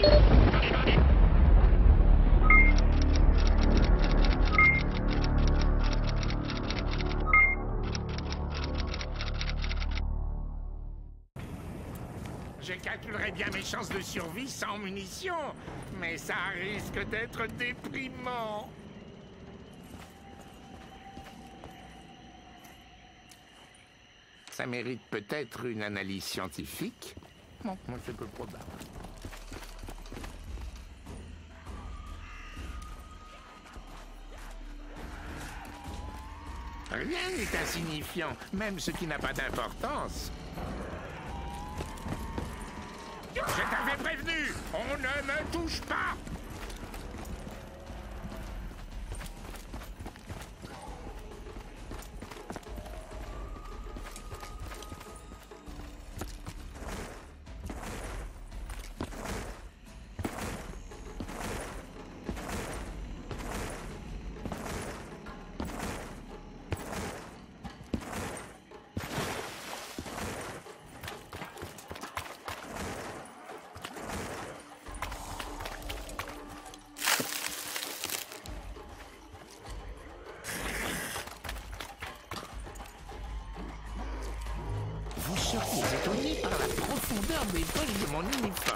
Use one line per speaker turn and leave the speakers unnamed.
Je calculerai bien mes chances de survie sans munitions, mais ça risque d'être déprimant. Ça mérite peut-être une analyse scientifique. Bon, c'est peu probable. Rien n'est insignifiant, même ce qui n'a pas d'importance. Je t'avais prévenu On ne me touche pas Seriez étonné par la profondeur des poches de mon uniforme.